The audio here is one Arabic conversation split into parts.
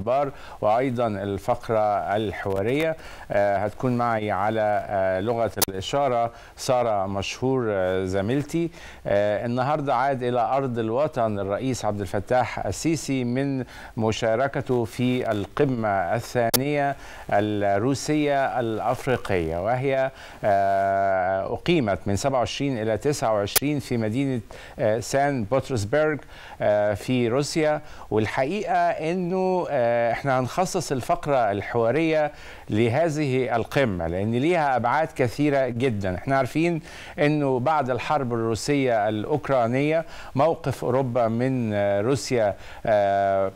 الأخبار وأيضا الفقرة الحوارية هتكون معي على لغة الإشارة سارة مشهور زميلتي. النهاردة عاد إلى أرض الوطن الرئيس عبد الفتاح السيسي من مشاركته في القمة الثانية الروسية الأفريقية وهي أقيمت من 27 إلى 29 في مدينة سان بطرسبرغ في روسيا. والحقيقة أنه إحنا هنخصص الفقرة الحوارية لهذه القمة لأن ليها أبعاد كثيرة جدا. إحنا عارفين أنه بعد الحرب الروسية الأوكرانية موقف أوروبا من روسيا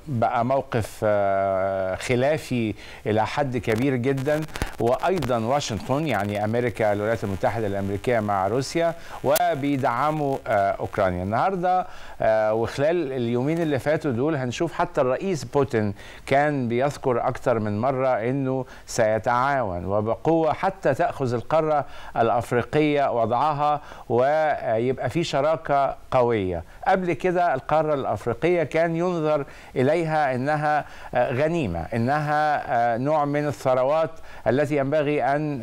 بقى موقف خلافي إلى حد كبير جدا. وأيضا واشنطن يعني أمريكا الولايات المتحدة الأمريكية مع روسيا وبيدعموا أوكرانيا. النهاردة وخلال اليومين اللي فاتوا دول هنشوف حتى الرئيس بوتين كان بيذكر أكثر من مرة أنه سيتعاون وبقوة حتى تأخذ القارة الأفريقية وضعها ويبقى في شراكة قوية. قبل كده القارة الأفريقية كان ينظر إليها أنها غنيمة أنها نوع من الثروات التي ينبغي أن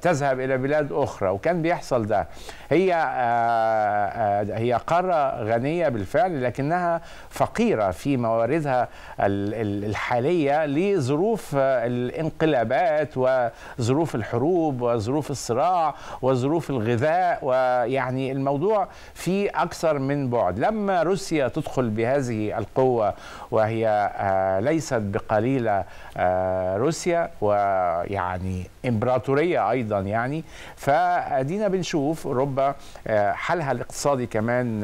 تذهب إلى بلاد أخرى. وكان بيحصل ده. هي هي قارة غنية بالفعل لكنها فقيرة في مواردها الحالية لظروف الانقلابات وظروف الحروب وظروف الصراع وظروف الغذاء ويعني الموضوع فيه أكثر من بعد. لما روسيا تدخل بهذه القوة وهي ليست بقليلة روسيا ويعني إمبراطورية أيضا يعني. فأدينا بنشوف أوروبا حالها الاقتصادي كمان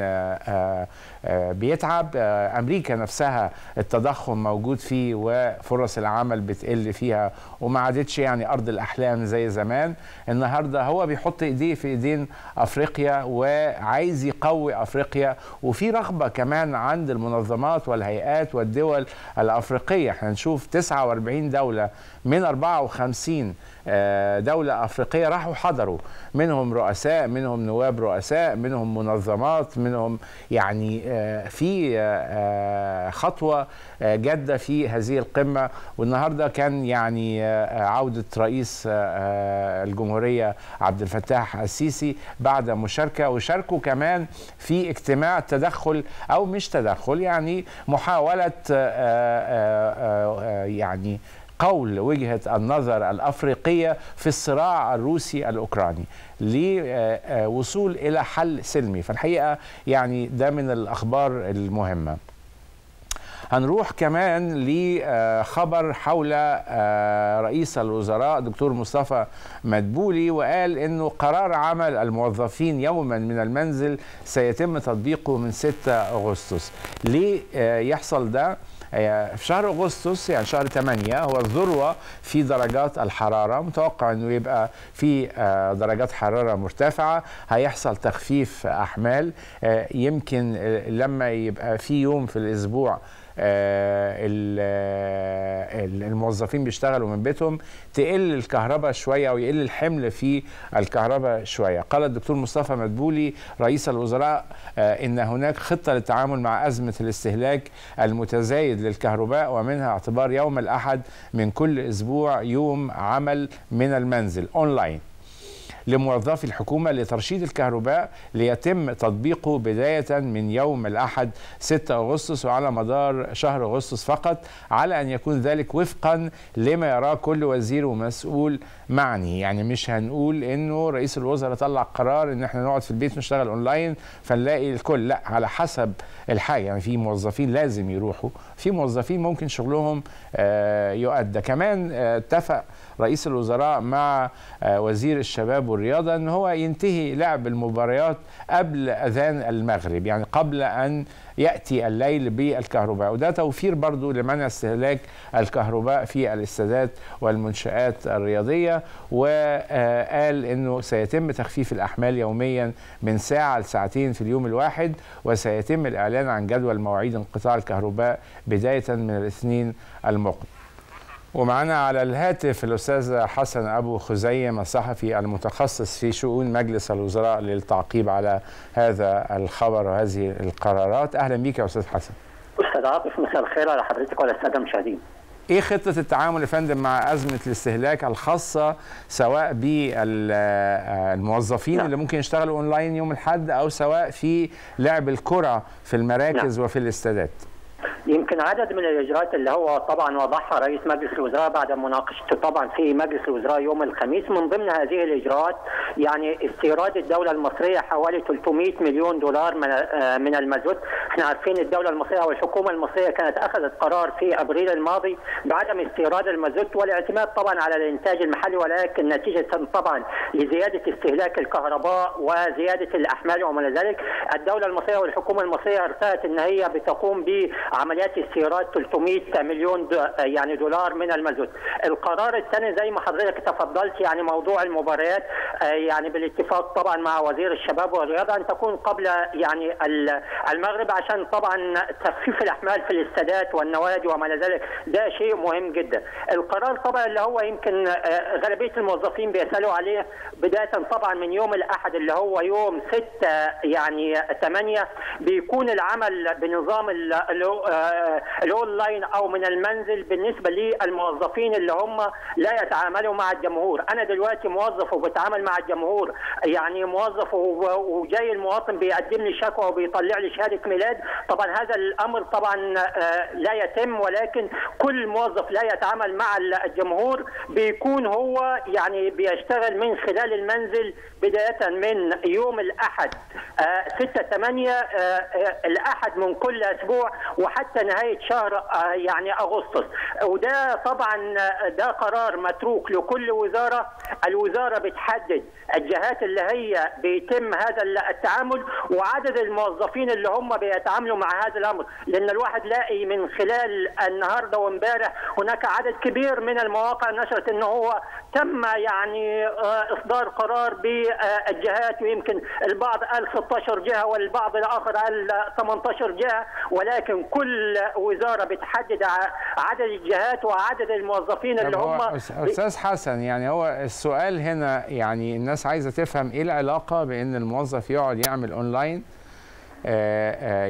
بيتعب. أمريكا نفسها التضخم موجود فيه وفرص العمل بتقل فيها وما عادتش يعني أرض الأحلام زي زمان. النهارده هو بيحط إيديه في إيدين أفريقيا وعايز يقوي أفريقيا. وفي رغبة كمان عند المنظمات والهيئات والدول الأفريقية. إحنا نشوف 49 دولة من 54 دولة أفريقية راحوا حضروا. منهم رؤساء منهم نواب رؤساء منهم منظمات منهم يعني في خطوة جادة في هذه القمة. والنهاردة كان يعني عودة رئيس الجمهورية عبد الفتاح السيسي بعد مشاركة. وشاركوا كمان في اجتماع تدخل أو مش تدخل يعني محاولة يعني قول وجهة النظر الأفريقية في الصراع الروسي الأوكراني لوصول إلى حل سلمي. فالحقيقة يعني ده من الأخبار المهمة. هنروح كمان لخبر حول رئيس الوزراء دكتور مصطفى مدبولي وقال إنه قرار عمل الموظفين يوما من المنزل سيتم تطبيقه من 6 أغسطس. ليه يحصل ده؟ في شهر أغسطس يعني شهر 8 هو الذروة في درجات الحرارة. متوقع إنه يبقى في درجات حرارة مرتفعة. هيحصل تخفيف أحمال. يمكن لما يبقى في يوم في الأسبوع الموظفين بيشتغلوا من بيتهم تقل الكهرباء شوية أو يقل الحمل في الكهرباء شوية. قال الدكتور مصطفى مدبولي رئيس الوزراء إن هناك خطة للتعامل مع أزمة الاستهلاك المتزايد للكهرباء ومنها اعتبار يوم الأحد من كل أسبوع يوم عمل من المنزل أونلاين. لموظفي الحكومة لترشيد الكهرباء ليتم تطبيقه بداية من يوم الأحد 6 أغسطس وعلى مدار شهر أغسطس فقط على أن يكون ذلك وفقا لما يراه كل وزير ومسؤول معني. يعني مش هنقول إنه رئيس الوزراء طلع قرار إن إحنا نقعد في البيت نشتغل أونلاين فنلاقي الكل. لا على حسب الحاجة. يعني في موظفين لازم يروحوا في موظفين ممكن شغلهم يؤدى. كمان اتفق رئيس الوزراء مع وزير الشباب والرياضة إن هو ينتهي لعب المباريات قبل أذان المغرب يعني قبل أن يأتي الليل بالكهرباء. وده توفير برضو لمنع استهلاك الكهرباء في الاستادات والمنشآت الرياضية. وقال إنه سيتم تخفيف الأحمال يوميا من ساعة لساعتين في اليوم الواحد وسيتم الإعلان عن جدول مواعيد انقطاع الكهرباء بداية من الاثنين المقبل. ومعنا على الهاتف الأستاذ حسن أبو خزيم الصحفي المتخصص في شؤون مجلس الوزراء للتعقيب على هذا الخبر وهذه القرارات. أهلا بك يا أستاذ حسن. أستاذ عاطف مساء الخير على حضرتك وعلى السادة المشاهدين. إيه خطة التعامل يا فندم مع أزمة الاستهلاك الخاصة سواء بالموظفين نعم. اللي ممكن يشتغلوا أونلاين يوم الأحد أو سواء في لعب الكرة في المراكز وفي الاستادات؟ يمكن عدد من الإجراءات اللي هو طبعا وضعها رئيس مجلس الوزراء بعد مناقشته طبعا في مجلس الوزراء يوم الخميس. من ضمن هذه الإجراءات يعني استيراد الدولة المصرية حوالي 300 مليون دولار من آه، من المازوت، إحنا عارفين الدولة المصرية أو الحكومة المصرية كانت أخذت قرار في أبريل الماضي بعدم استيراد المازوت والاعتماد طبعا على الإنتاج المحلي ولكن نتيجة طبعا لزيادة استهلاك الكهرباء وزيادة الأحمال وما ذلك. الدولة المصرية والحكومة المصرية ارتأت إن هي بتقوم بعمليات استيراد 300 مليون دو يعني دولار من المازوت. القرار الثاني زي ما حضرتك تفضلت يعني موضوع المباريات آه، يعني بالاتفاق طبعا مع وزير الشباب والرياضة أن تكون قبل يعني ال- المغرب عشان طبعا تخفيف الأحمال في الاستادات والنوادي وما إلى ذلك ده شيء مهم جدا. القرار طبعا اللي هو يمكن آه، غالبية الموظفين بيسألوا عليه بداية طبعا من يوم الأحد اللي هو يوم 6 يعني 8 بيكون العمل بنظام آه، الاونلاين أو من المنزل بالنسبة للموظفين اللي هم لا يتعاملوا مع الجمهور، أنا دلوقتي موظف وبتعامل مع الجمهور. يعني موظف وجاي المواطن بيقدم لي شكوى وبيطلع لي شهادة ميلاد، طبعا هذا الأمر طبعا آه، لا يتم ولكن كل موظف لا يتعامل مع الجمهور بيكون هو يعني بيشتغل من خلال المنزل بداية من يوم الأحد 6 8 الأحد من كل أسبوع. وحتى نهاية شهر آه، يعني أغسطس. وده طبعا آه، ده قرار متروك لكل وزارة. الوزارة بتحدد الجهات اللي هي بيتم هذا التعامل وعدد الموظفين اللي هم بيتعاملوا مع هذا الأمر. لأن الواحد لاقي من خلال النهارده وامبارح هناك عدد كبير من المواقع نشرت إن هو تم يعني آه، إصدار قرار بالجهات ويمكن البعض قال 16 جهة والبعض الآخر قال 18 جهة ولكن كل وزارة بتحدد عدد الجهات وعدد الموظفين اللي هم أستاذ حسن يعني هو السؤال هنا يعني الناس عايزة تفهم إيه العلاقة بإن الموظف يقعد يعمل اونلاين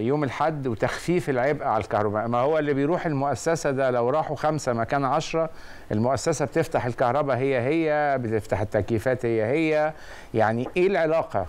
يوم الحد وتخفيف العبء على الكهرباء. ما هو اللي بيروح المؤسسة ده؟ لو راحوا خمسة مكان عشرة المؤسسة بتفتح الكهرباء هي هي بتفتح التكييفات هي هي. يعني إيه العلاقة؟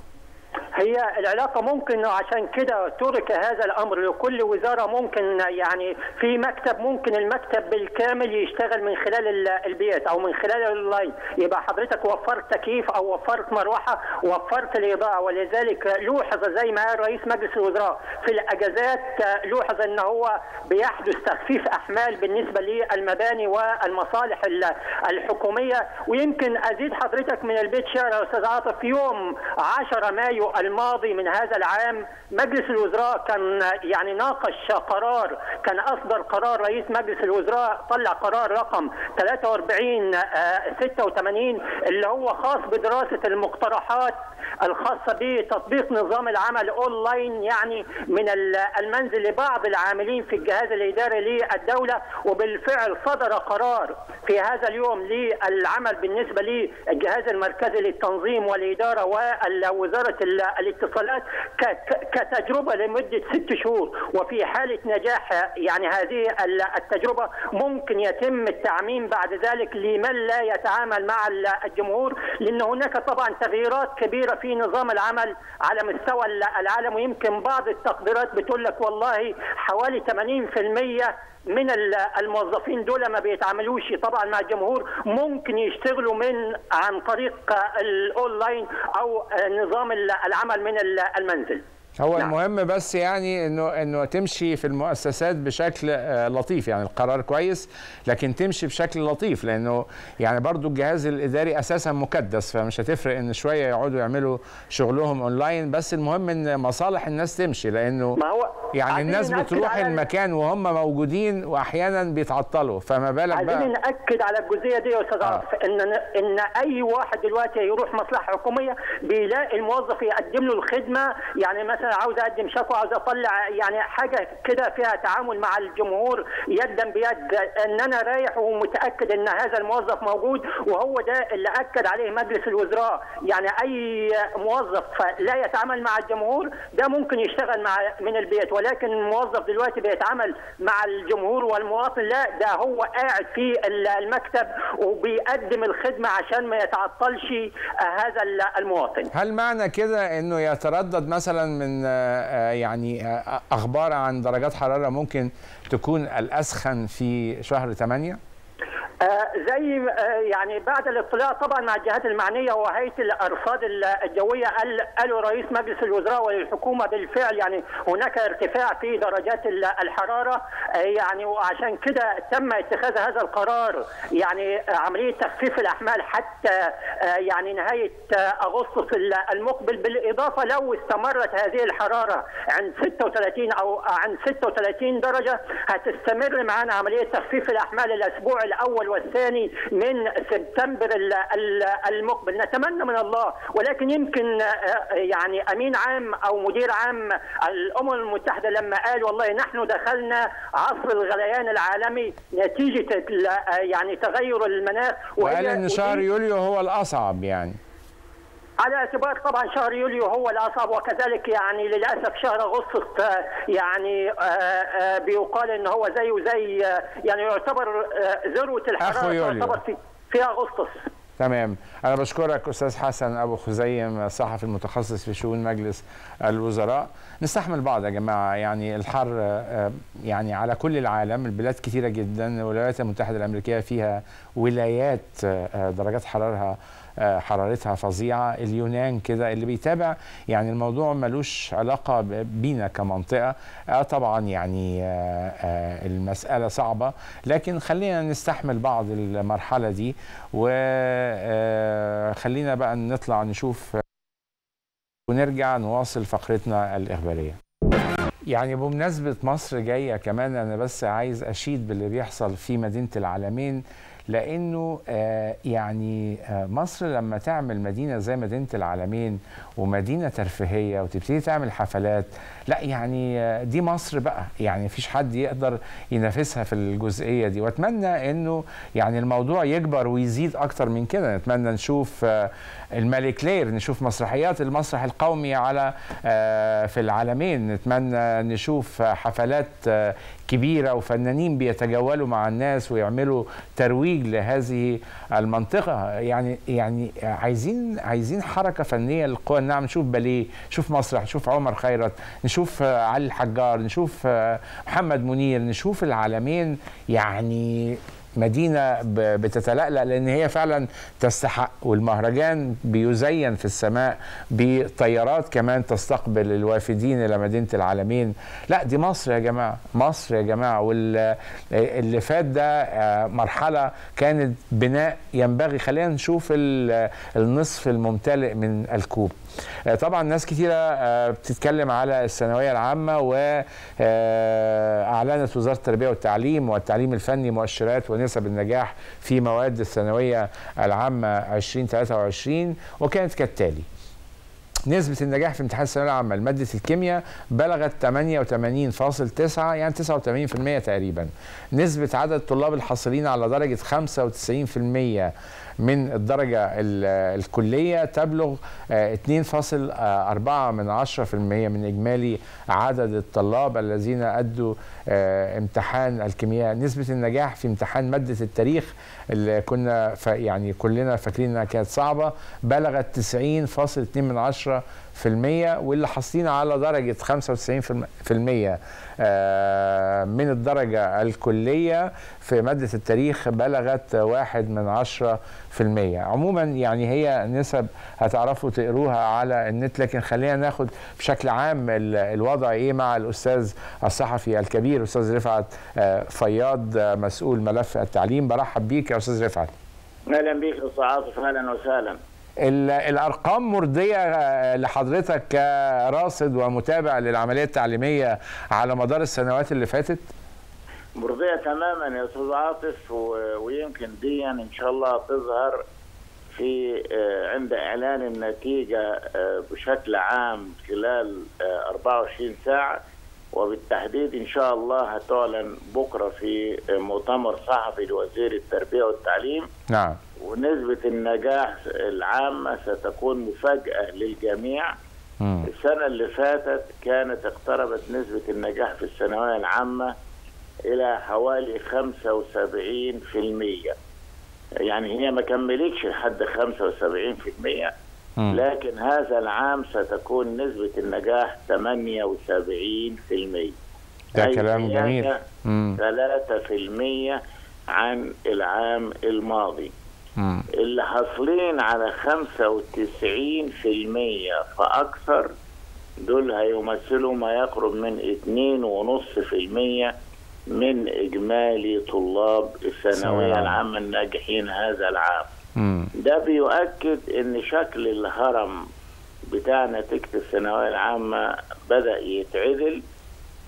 هي العلاقة ممكن عشان كده ترك هذا الأمر. لكل وزارة ممكن يعني في مكتب ممكن المكتب بالكامل يشتغل من خلال ال- البيت أو من خلال الأونلاين يبقى حضرتك وفرت تكييف أو وفرت مروحة وفرت الإضاءة. ولذلك لوحظ زي ما قال رئيس مجلس الوزراء في الأجازات لوحظ أن هو بيحدث تخفيف أحمال بالنسبة للمباني والمصالح ال- الحكومية. ويمكن أزيد حضرتك من البيت شعر يا أستاذ عاطف يوم 10 مايو الماضي من هذا العام مجلس الوزراء كان يعني ناقش قرار كان أصدر قرار رئيس مجلس الوزراء طلع قرار رقم 43 آه، 86 اللي هو خاص بدراسة المقترحات الخاصة بتطبيق نظام العمل أونلاين يعني من ال- المنزل لبعض العاملين في الجهاز الإداري للدولة وبالفعل صدر قرار في هذا اليوم للعمل بالنسبة للجهاز المركزي للتنظيم والإدارة ووزاره ال- الاتصالات ك- ك- كتجربة لمدة ست شهور. وفي حالة نجاح يعني هذه ال- التجربة ممكن يتم التعميم بعد ذلك لمن لا يتعامل مع ال- الجمهور لأن هناك طبعا تغييرات كبيرة في نظام العمل على مستوى ال- العالم ويمكن بعض التقديرات بتقول لك والله حوالي 80% من ال- الموظفين دول ما بيتعاملوش. طبعا مع الجمهور ممكن يشتغلوا من عن طريق الاونلاين أو نظام العمل من المنزل. هو نعم. المهم بس يعني إنه إنه تمشي في المؤسسات بشكل آه، لطيف يعني القرار كويس لكن تمشي بشكل لطيف لأنه يعني برضو الجهاز الإداري أساسا مكدس فمش هتفرق إن شوية يقعدوا يعملوا شغلهم أونلاين بس المهم إن مصالح الناس تمشي لأنه ما هو يعني عايزين الناس بتروح على- المكان وهم موجودين واحيانا بيتعطلوا فما بالك عايزين بقى نأكد على الجزئية دي يا أستاذ آه. إن إن أي واحد دلوقتي يروح مصلحة حكومية بيلاقي الموظف يقدم له الخدمة يعني مثلا عاوز أقدم شكوى عاوز أطلع يعني حاجة كده فيها تعامل مع الجمهور يدا بيد إن أنا رايح ومتأكد إن هذا الموظف موجود وهو ده اللي أكد عليه مجلس الوزراء. يعني أي موظف لا يتعامل مع الجمهور ده ممكن يشتغل مع من البيت ولكن الموظف دلوقتي بيتعامل مع الجمهور والمواطن لا ده هو قاعد في المكتب وبيقدم الخدمة عشان ما يتعطلش هذا المواطن. هل معنى كده إنه يتردد مثلا من يعني أخبار عن درجات حرارة ممكن تكون الأسخن في شهر 8 آه زي آه يعني بعد الاطلاع طبعا مع الجهات المعنية وهيئة الأرصاد الجوية قال قالوا رئيس مجلس الوزراء والحكومة بالفعل يعني هناك ارتفاع في درجات الحرارة آه يعني وعشان كده تم اتخاذ هذا القرار يعني عملية تخفيف الأحمال حتى يعني نهاية أغسطس المقبل بالإضافة لو استمرت هذه الحرارة عند 36 أو عند 36 درجة هتستمر معانا عملية تخفيف الأحمال الأسبوع الأول والثاني من سبتمبر المقبل. نتمنى من الله ولكن يمكن يعني أمين عام أو مدير عام الأمم المتحدة لما قال والله نحن دخلنا عصر الغليان العالمي نتيجة يعني تغير المناخ وقال إن شهر يوليو هو الأصعب يعني. على اعتبار طبعا شهر يوليو هو الاصعب وكذلك يعني للأسف شهر أغسطس يعني بيقال إن هو زيه زي يعني يعتبر ذروة الحرارة يعتبر في في أغسطس. تمام. أنا بشكرك أستاذ حسن أبو خزيم صحفي المتخصص في شؤون مجلس الوزراء. نستحمل بعض يا جماعة يعني الحر يعني على كل العالم البلاد كثيرة جدا الولايات المتحدة الأمريكية فيها ولايات درجات حرارها حرارتها فظيعة. اليونان كده اللي بيتابع يعني الموضوع ملوش علاقة بينا كمنطقة. آه طبعا يعني آه آه المسألة صعبة لكن خلينا نستحمل بعض المرحلة دي وخلينا بقى نطلع نشوف ونرجع نواصل فقرتنا الإخبارية. يعني بمناسبة مصر جاية كمان أنا بس عايز أشيد باللي بيحصل في مدينة العالمين لأنه آه يعني آه مصر لما تعمل مدينة زي مدينة العالمين ومدينة ترفيهية وتبتدي تعمل حفلات لا يعني آه دي مصر بقى. يعني مفيش حد يقدر ينافسها في الجزئية دي. وأتمنى إنه يعني الموضوع يكبر ويزيد أكتر من كده. نتمنى نشوف الملك لير نشوف مسرحيات المسرح القومي على في العالمين نتمنى نشوف حفلات كبيرة وفنانين بيتجولوا مع الناس ويعملوا ترويج لهذه المنطقة. يعني يعني عايزين عايزين حركة فنية للقوى. الناعمة نشوف باليه نشوف مسرح نشوف عمر خيرت نشوف علي الحجار نشوف محمد منير نشوف العالمين. يعني مدينة بتتلألأ لأن هي فعلا تستحق والمهرجان بيزين في السماء بطيارات كمان تستقبل الوافدين إلى مدينة العالمين. لا دي مصر يا جماعة مصر يا جماعة. واللي فات ده مرحلة كانت بناء ينبغي. خلينا نشوف النصف الممتلئ من الكوب. طبعا ناس كثيرة بتتكلم على الثانوية العامة وأعلنت وزارة التربية والتعليم والتعليم الفني مؤشرات ونسب النجاح في مواد الثانوية العامة 2023 وكانت كالتالي. نسبة النجاح في امتحان الثانوية العامة لمادة الكيمياء بلغت 88.9 يعني 89% تقريبا. نسبة عدد الطلاب الحاصلين على درجة 95% من الدرجة الكلية تبلغ 2.4 من 10% من إجمالي عدد الطلاب الذين أدوا امتحان الكيمياء. نسبة النجاح في امتحان مادة التاريخ اللي كنا يعني كلنا فاكرين انها كانت صعبة بلغت 90.2 من 10% في المية واللي حاصلين على درجة 95% من الدرجة الكلية في مادة التاريخ بلغت واحد من عشرة في المية. عموما يعني هي نسب هتعرفوا تقروها على النت لكن خلينا ناخد بشكل عام الوضع إيه مع الأستاذ الصحفي الكبير أستاذ رفعت فياض مسؤول ملف التعليم. برحب بيك يا أستاذ رفعت. أهلا بيك أستاذ عاطف أهلا وسهلا. الأرقام مرضية لحضرتك كراصد ومتابع للعملية التعليمية على مدار السنوات اللي فاتت؟ مرضية تماما يا أستاذ عاطف ويمكن دي يعني إن شاء الله تظهر في آه، عند إعلان النتيجة آه، بشكل عام خلال آه، 24 ساعة. وبالتحديد إن شاء الله هتعلن بكرة في آه، مؤتمر صحفي لوزير التربية والتعليم. نعم. ونسبة النجاح العامة ستكون مفاجأة للجميع مم. السنة اللي فاتت كانت اقتربت نسبة النجاح في الثانوية العامة إلى حوالي 75% يعني هي ما كملتش لحد 75% مم. لكن هذا العام ستكون نسبة النجاح 78% ده كلام جميل زيادة مم. 3% عن العام الماضي. اللي حاصلين على 95% فأكثر دول هيمثلوا ما يقرب من 2.5% من إجمالي طلاب الثانوية ثانوية العامة الناجحين هذا العام. ده بيؤكد إن شكل الهرم بتاع نتيجة الثانوية العامة بدأ يتعدل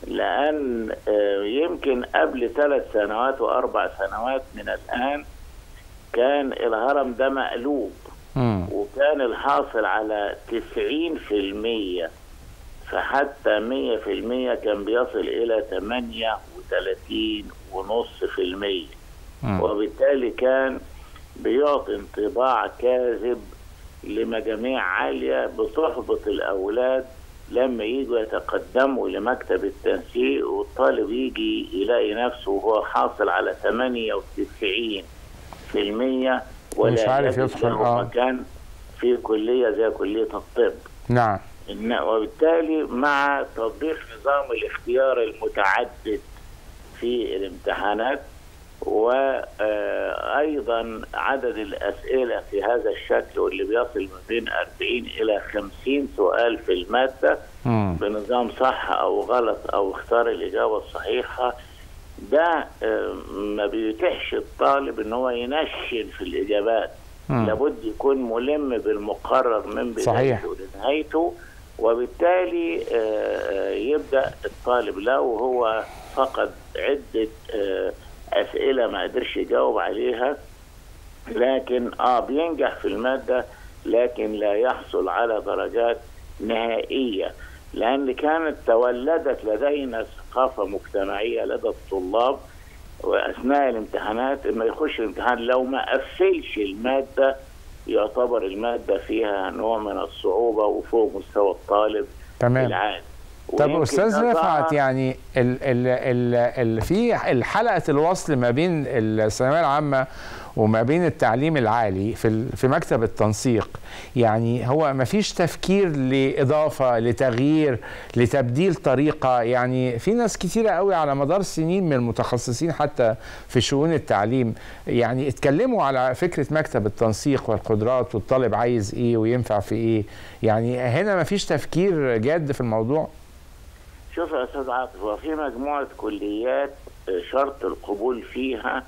لأن آه، يمكن قبل ثلاث سنوات وأربع سنوات من الآن كان الهرم ده مقلوب مم. وكان الحاصل على 90% فحتى 100% كان بيصل إلى 38.5% مم. وبالتالي كان بيعطي انطباع كاذب لمجاميع عالية بتحبط الأولاد لما يجوا يتقدموا لمكتب التنسيق والطالب يجي يلاقي نفسه وهو حاصل على 98 في المية مش عارف يدخل، آه. مكان في كلية زي كلية الطب نعم إن وبالتالي مع تطبيق نظام الاختيار المتعدد في الامتحانات وأيضا عدد الأسئلة في هذا الشكل واللي بيصل ما بين 40 إلى 50 سؤال في المادة مم. بنظام صح أو غلط أو اختار الإجابة الصحيحة ده آه، ما بيتيحش الطالب إن هو ينشن في الإجابات مم. لابد يكون ملم بالمقرر من. بدايته لنهايته وبالتالي آه، آه، يبدأ الطالب لو هو فقد عدة أسئلة ما قدرش يجاوب عليها لكن آه بينجح في المادة لكن لا يحصل على درجات نهائية لأن كانت تولدت لدينا ثقافة مجتمعية لدى الطلاب وأثناء الامتحانات انه يخش الامتحان لو ما قفلش المادة يعتبر المادة فيها نوع من الصعوبة وفوق مستوى الطالب تمام. العادي. طب أستاذ رفعت يعني ال ال ال ال في الحلقة الوصل ما بين الثانوية العامة وما بين التعليم العالي في في مكتب التنسيق يعني هو ما فيش تفكير لإضافة لتغيير لتبديل طريقة. يعني في ناس كتيرة قوي على مدار السنين من المتخصصين حتى في شؤون التعليم يعني اتكلموا على فكرة مكتب التنسيق والقدرات والطالب عايز إيه وينفع في إيه. يعني هنا ما فيش تفكير جاد في الموضوع؟ شوف يا أستاذ عاطف هو في مجموعة كليات شرط القبول فيها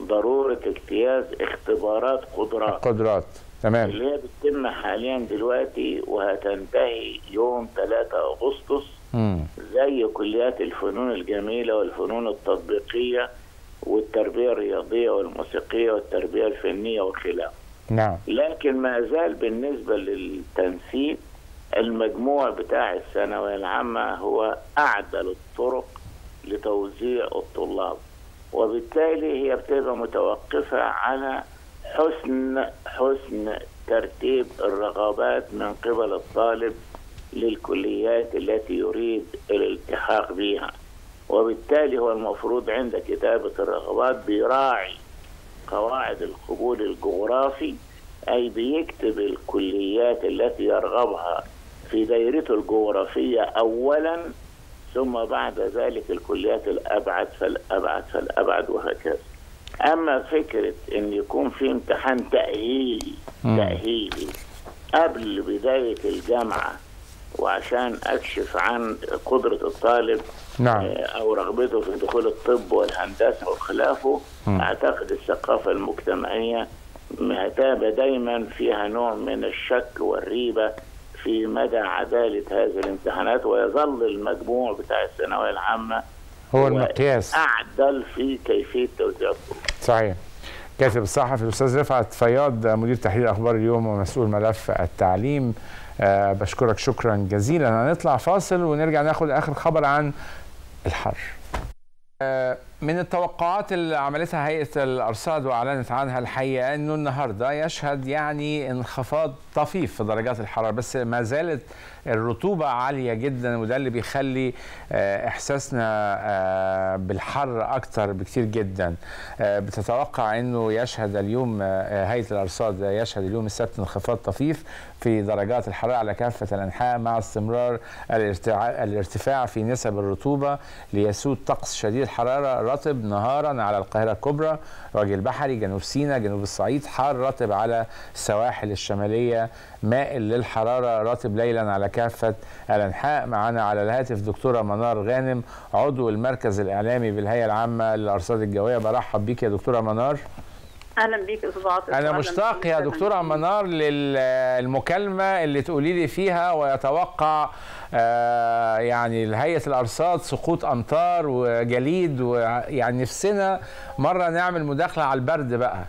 ضرورة اجتياز اختبارات قدرات. قدرات. تمام. اللي هي بتتم حاليا دلوقتي وهتنتهي يوم 3 أغسطس مم. زي كليات الفنون الجميلة والفنون التطبيقية والتربية الرياضية والموسيقية والتربية الفنية وخلافه نعم. لكن ما زال بالنسبة للتنسيق المجموع بتاع الثانوية العامة هو أعدل الطرق لتوزيع الطلاب. وبالتالي هي بتبقى متوقفة على حسن حسن ترتيب الرغبات من قبل الطالب للكليات التي يريد الالتحاق بها. وبالتالي هو المفروض عند كتابة الرغبات بيراعي قواعد القبول الجغرافي أي بيكتب الكليات التي يرغبها في دائرته الجغرافية أولا ثم بعد ذلك الكليات الأبعد فالأبعد فالأبعد وهكذا أما فكرة أن يكون في امتحان تأهيلي. تأهيلي قبل بداية الجامعة وعشان أكشف عن قدرة الطالب نعم أو رغبته في دخول الطب والهندسة وخلافه مم. أعتقد الثقافة المجتمعية هتبقى دايما فيها نوع من الشك والريبة في مدى عدالة هذه الامتحانات ويظل المجموع بتاع الثانوية العامة هو المقياس. أعدل في كيفية توزيع الطلاب صحيح. كاتب الصحفي الأستاذ رفعت فياض مدير تحرير أخبار اليوم ومسؤول ملف التعليم. أه بشكرك شكرا جزيلا. هنطلع فاصل ونرجع ناخد آخر خبر عن الحر. من التوقعات اللي عملتها هيئة الأرصاد وأعلنت عنها الحقيقة إنه النهارده يشهد يعني انخفاض طفيف في درجات الحرارة بس ما زالت الرطوبة عالية جدا وده اللي بيخلي إحساسنا بالحر أكتر بكتير جدا. بتتوقع إنه يشهد اليوم هيئة الأرصاد يشهد اليوم السبت انخفاض طفيف في درجات الحرارة على كافة الأنحاء مع استمرار الارتفاع في نسب الرطوبة ليسود طقس شديد الحراره رطب نهارا على القاهرة الكبرى وجه البحري جنوب سيناء جنوب الصعيد حار رطب على السواحل الشمالية مائل للحرارة رطب ليلا على كافة الأنحاء. معنا على الهاتف دكتوره منار غانم عضو المركز الإعلامي بالهيئة العامة للأرصاد الجوية. برحب بيك يا دكتورة منار. أهلا بيك أستاذ عاطف. أنا مشتاق يا دكتورة منار للمكالمة اللي تقولي لي فيها ويتوقع آه يعني هيئه الأرصاد سقوط أمطار وجليد ويعني نفسنا مرة نعمل مداخلة على البرد بقى.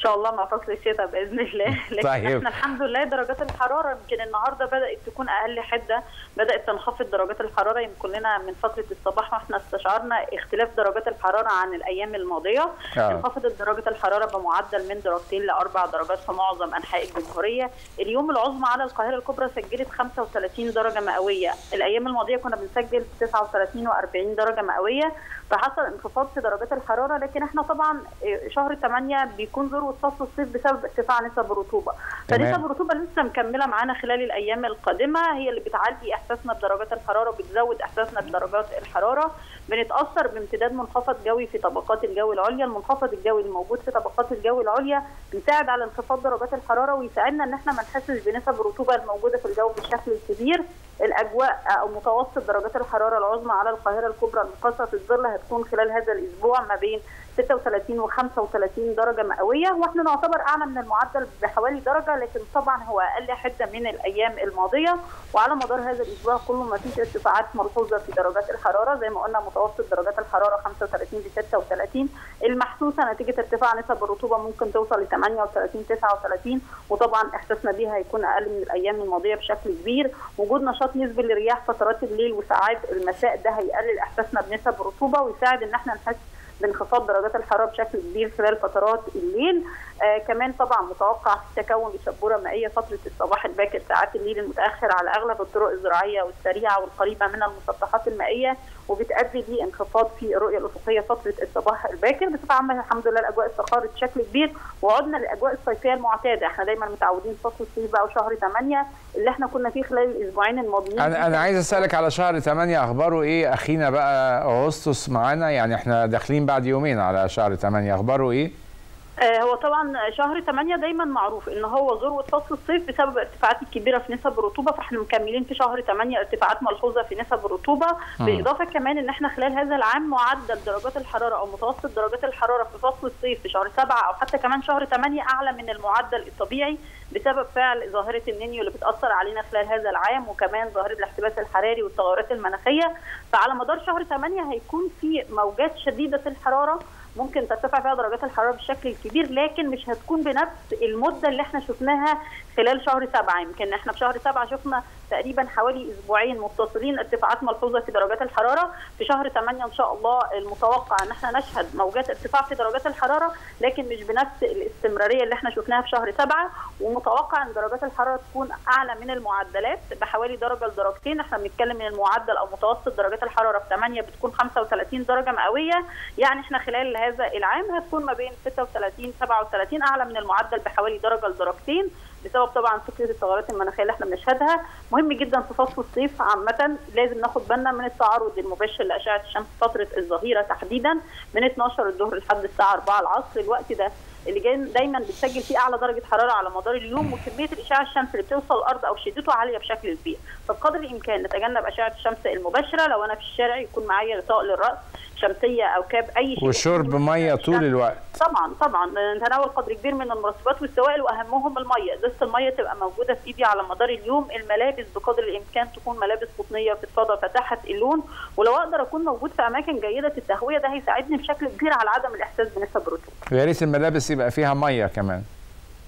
ان شاء الله مع فصل الشتاء بإذن الله لكن طيب. إحنا الحمد لله درجات الحرارة يمكن النهارده بدأت تكون أقل حدة بدأت تنخفض درجات الحرارة. يمكن لنا من فترة الصباح وإحنا استشعرنا اختلاف درجات الحرارة عن الأيام الماضية. آه. انخفضت درجه الحرارة بمعدل من درجتين لأربع درجات في معظم أنحاء الجمهورية. اليوم العظمى على القاهرة الكبرى سجلت 35 درجة مئوية. الأيام الماضية كنا بنسجل 39 و40 درجة مئوية. فحصل انخفاض في درجات الحرارة لكن إحنا طبعا شهر 8 بيكون ذروه فصل الصيف بسبب ارتفاع نسب الرطوبه فنسب الرطوبه لسه مكملة معانا خلال الأيام القادمة. هي اللي بتعلي أحساسنا بدرجات الحرارة وبتزود أحساسنا بدرجات الحرارة بنتأثر بامتداد منخفض جوي في طبقات الجو العليا. المنخفض الجوي الموجود في طبقات الجو العليا بيساعد على انخفاض درجات الحرارة ويساعدنا إن إحنا ما نحسش بنسب الرطوبه الموجودة في الجو بالشكل الكبير. الأجواء أو متوسط درجات الحرارة العظمى على القاهرة الكبرى المقاصة الظل هتكون خلال هذا الأسبوع ما بين 36 و 35 درجة مئوية. وإحنا نعتبر أعلى من المعدل بحوالي درجة لكن طبعا هو أقل حدة من الأيام الماضية. وعلى مدار هذا الأسبوع كله ما فيش ارتفاعات ملحوظة في درجات الحرارة زي ما قلنا متوسط درجات الحرارة 35 ل 36 المحسوسة نتيجة ارتفاع نسب الرطوبة ممكن توصل ل 38 39 وطبعا إحساسنا بيها هيكون أقل من الأيام الماضية بشكل كبير. وجود نشاط نسبي للرياح فترات الليل وساعات المساء ده هيقلل إحساسنا بنسب الرطوبة ويساعد إن إحنا نحس بانخفاض درجات الحرارة بشكل كبير خلال فترات الليل. آه كمان طبعا متوقع تكون لشبوره مائية فترة الصباح الباكر ساعات الليل المتأخر على أغلب الطرق الزراعية والسريعة والقريبة من المسطحات المائية. وبتؤدي لانخفاض في الرؤية الأفقية فترة الصباح الباكر. بصفة عامة الحمد لله الأجواء استقرت بشكل كبير وعدنا للأجواء الصيفية المعتادة. إحنا دايما متعودين فصل الصيف بقى وشهر 8 اللي إحنا كنا فيه خلال الأسبوعين الماضيين. أنا أنا عايز أسألك على شهر 8 أخباره إيه؟ أخينا بقى أغسطس معانا يعني إحنا داخلين بعد يومين على شهر 8 أخباره إيه؟ هو طبعا شهر 8 دايما معروف إن هو ذروة فصل الصيف بسبب الارتفاعات الكبيرة في نسب الرطوبة فإحنا مكملين في شهر 8 ارتفاعات ملحوظة في نسب الرطوبة. بالاضافه كمان إن إحنا خلال هذا العام معدل درجات الحرارة أو متوسط درجات الحرارة في فصل الصيف في شهر 7 أو حتى كمان شهر 8 أعلى من المعدل الطبيعي بسبب فعل ظاهرة النينيو اللي بتأثر علينا خلال هذا العام وكمان ظاهرة الاحتباس الحراري والتغيرات المناخية. فعلى مدار شهر 8 هيكون في موجات شديدة الحرارة. ممكن ترتفع فيها درجات الحرارة بالشكل الكبير لكن مش هتكون بنفس المدة اللي إحنا شفناها خلال شهر سبعة. يمكن إحنا في شهر سبعة شفنا تقريبا حوالي أسبوعين متصلين ارتفاعات ملحوظة في درجات الحرارة. في شهر 8 إن شاء الله المتوقع إن إحنا نشهد موجات ارتفاع في درجات الحرارة لكن مش بنفس الاستمرارية اللي إحنا شفناها في شهر سبعة. ومتوقع إن درجات الحرارة تكون أعلى من المعدلات بحوالي درجة لدرجتين. إحنا بنتكلم من المعدل أو متوسط درجات الحرارة في 8 بتكون 35 درجة مئوية. يعني إحنا خلال هذا العام هتكون ما بين 36 37 أعلى من المعدل بحوالي درجة لدرجتين بسبب طبعا فكرة التغيرات المناخية اللي إحنا بنشهدها. مهم جدا في فصل الصيف عامة لازم ناخد بالنا من التعرض المباشر لأشعة الشمس فترة الظهيرة تحديدا من 12 الظهر لحد الساعة 4 العصر. الوقت ده اللي دايما بتسجل فيه أعلى درجة حرارة على مدار اليوم وكمية الإشعاع الشمسي اللي بتوصل الأرض أو شدته عالية بشكل كبير. فبقدر الإمكان نتجنب أشعة الشمس المباشرة لو أنا في الشارع يكون معايا غطاء للرأس. شمسية أو كاب أي شيء. وشرب مية طول الوقت. طبعا طبعا. نتناول قدر كبير من المرطبات والسوائل وأهمهم المية. ازازه المية تبقى موجودة في إيدي على مدار اليوم. الملابس بقدر الإمكان تكون ملابس قطنية فضفاضه فتحت اللون. ولو أقدر أكون موجود في أماكن جيدة التهوية ده هيساعدني بشكل كبير على عدم الإحساس بنسب الرطوبه ويا ريت الملابس يبقى فيها مية كمان.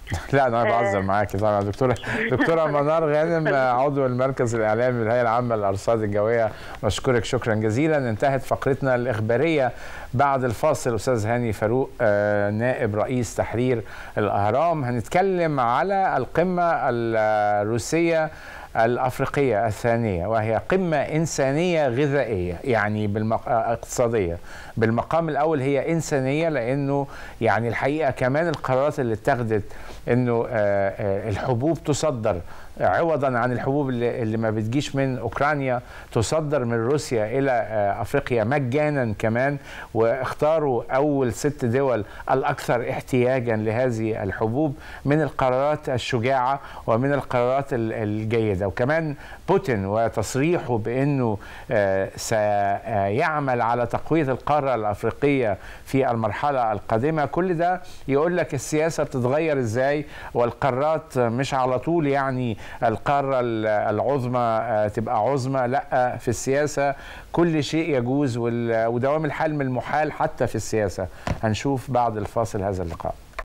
لا أنا بهزر معاكي طبعا. دكتوره دكتوره منار غانم عضو المركز الإعلامي بالهيئه العامة للأرصاد الجوية. بشكرك شكرا جزيلا. انتهت فقرتنا الإخبارية بعد الفاصل. أستاذ هاني فاروق آه، نائب رئيس تحرير الأهرام. هنتكلم على القمة الروسية الأفريقية الثانية وهي قمة إنسانية غذائية يعني بالمق... آه، اقتصادية. بالمقام الأول هي إنسانية لأنه يعني الحقيقة كمان القرارات اللي اتخذت إنه آه، آه، الحبوب تصدر عوضا عن الحبوب اللي, ما بتجيش من أوكرانيا تصدر من روسيا إلى آه، أفريقيا مجانا كمان واختاروا أول ست دول الأكثر احتياجا لهذه الحبوب من القرارات الشجاعة ومن القرارات ال- الجيدة. وكمان بوتين وتصريحه بأنه آه، سيعمل على تقويه القارة الأفريقية في المرحلة القادمة. كل ده يقول لك السياسة بتتغير إزاي والقارات مش على طول يعني القارة ال- العظمى آه، تبقى عظمى لأ في السياسة كل شيء يجوز ودوام الحال من المحال حتى في السياسة. هنشوف بعد الفاصل هذا اللقاء.